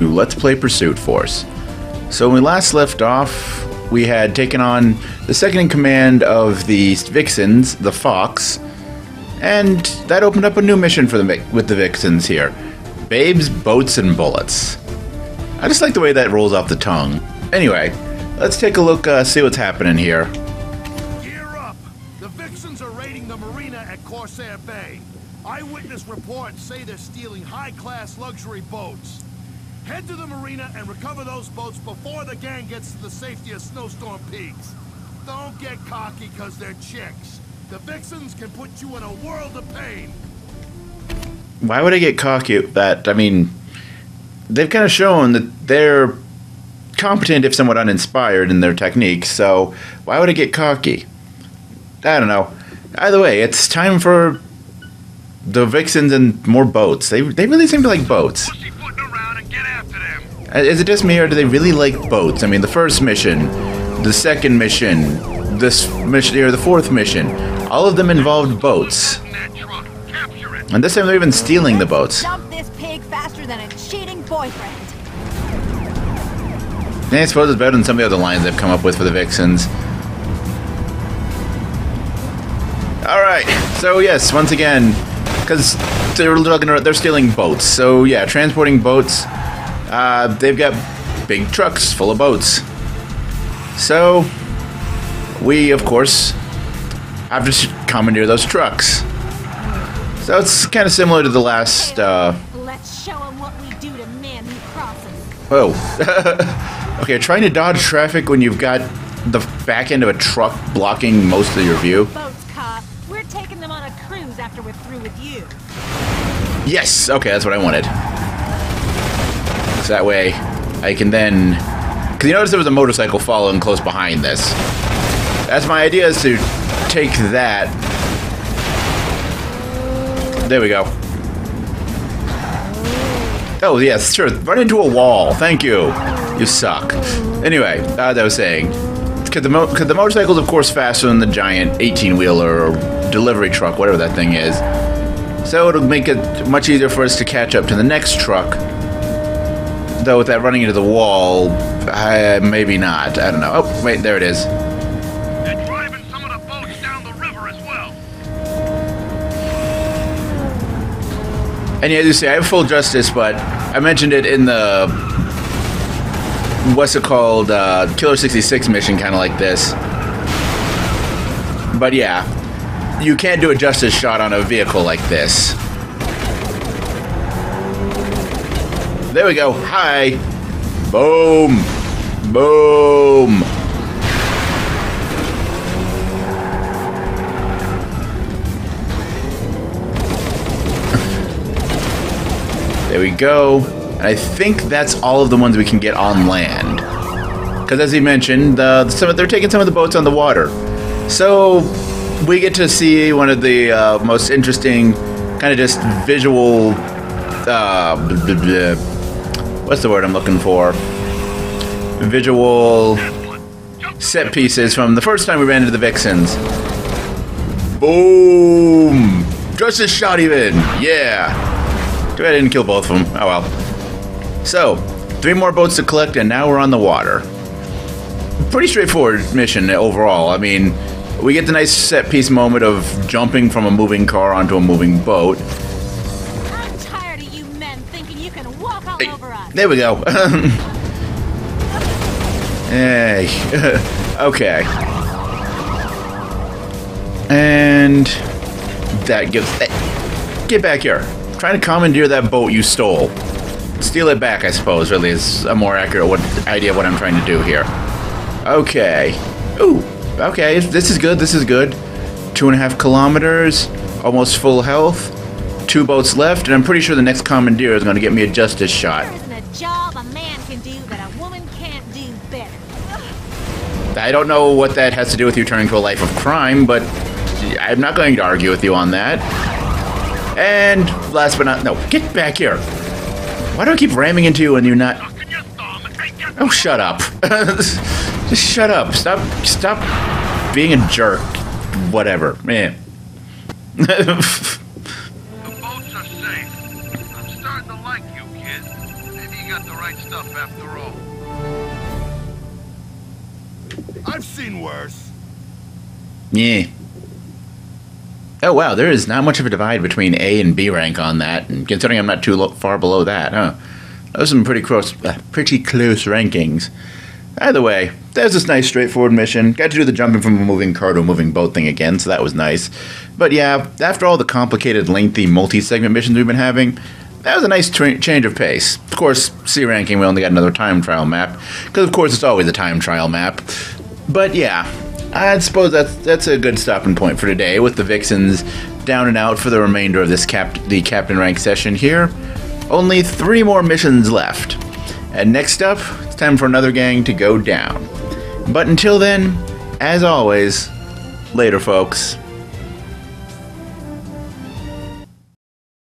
Let's Play Pursuit Force. So when we last left off, we had taken on the second in command of the Vixens, the Fox, and that opened up a new mission for the with the Vixens here: Babes, Boats, and Bullets. I just like the way that rolls off the tongue. Anyway, let's take a look, uh, see what's happening here. Gear up! The Vixens are raiding the marina at Corsair Bay. Eyewitness reports say they're stealing high-class luxury boats. Head to the marina and recover those boats before the gang gets to the safety of Snowstorm Peaks. Don't get cocky because they're chicks. The Vixens can put you in a world of pain. Why would I get cocky at that? I mean, they've kind of shown that they're competent, if somewhat uninspired, in their techniques. So why would I get cocky? I don't know. Either way, it's time for the Vixens and more boats. They they really seem to like boats. Uh, is it just me, or do they really like boats? I mean, the first mission, the second mission, this mission, or the fourth mission, all of them involved boats. In that truck. Capture it. And this time they're even stealing the boats. Dump this pig faster than a cheating boyfriend. Yeah, I suppose it's better than some of the other lines they've come up with for the Vixens. All right, so yes, once again, because they're they're stealing boats. So yeah, transporting boats. Uh, they've got big trucks full of boats. So we, of course, have to commandeer those trucks. So it's kind of similar to the last. Uh, Let's show him what we do to men who cross us. Oh. okay, trying to dodge traffic when you've got the back end of a truck blocking most of your view. Boats, cop. We're taking them on a cruise after we're through with you. Yes! Okay, that's what I wanted. So that way I can then. Because you notice there was a motorcycle following close behind this. That's my idea is to take that. There we go. Oh, yes, sure. Run into a wall. Thank you. You suck. Anyway, as I was saying, because the, mo- 'cause the motorcycle's, of course, faster than the giant 18 wheeler or delivery truck, whatever that thing is. So it'll make it much easier for us to catch up to the next truck. Though with that running into the wall, uh, maybe not. I don't know. Oh, wait, there it is. They're driving some of the boats down the river as well. And yeah, as you say, I have full justice, but I mentioned it in the what's it called, uh, Killer 66 mission, kind of like this. But yeah, you can't do a justice shot on a vehicle like this. There we go. Hi. Boom. Boom. There we go. And I think that's all of the ones we can get on land. Because as he mentioned, some of, they're taking some of the boats on the water. So we get to see one of the uh, most interesting, kind of just visual. Uh. What's the word I'm looking for? Visual set pieces from the first time we ran into the Vixens. Boom! Justice shot even! Yeah! Too bad I didn't kill both of them. Oh well. So, three more boats to collect, and now we're on the water. Pretty straightforward mission overall. I mean, we get the nice set piece moment of jumping from a moving car onto a moving boat. There we go. hey. okay. And that gives. hey, Get back here. Trying to commandeer that boat you stole. Steal it back, I suppose, really is a more accurate what, idea of what I'm trying to do here. Okay. Ooh. Okay, this is good, this is good. Two and a half kilometers, almost full health. Two boats left, and I'm pretty sure the next commandeer is going to get me a justice shot. Job a man can do that a woman can't do better. I don't know what that has to do with you turning to a life of crime, but I'm not going to argue with you on that. And last but not no, get back here. Why do I keep ramming into you and you're not? Oh, shut up. Just shut up. Stop. Stop being a jerk. Whatever, man. after all. I've seen worse. Yeah. Oh wow, there is not much of a divide between A and B rank on that, and considering I'm not too far below that, huh? Those are some pretty close, uh, pretty close rankings. Either way, there's this nice straightforward mission. Got to do the jumping from a moving car to a moving boat thing again, so that was nice. But yeah, after all the complicated, lengthy, multi-segment missions we've been having, that was a nice tra- change of pace. Of course, C ranking, we only got another time trial map, because of course it's always a time trial map. But yeah, I suppose that's that's a good stopping point for today with the Vixens down and out for the remainder of this cap the captain rank session here. Only three more missions left. And next up, it's time for another gang to go down. But until then, as always, later folks.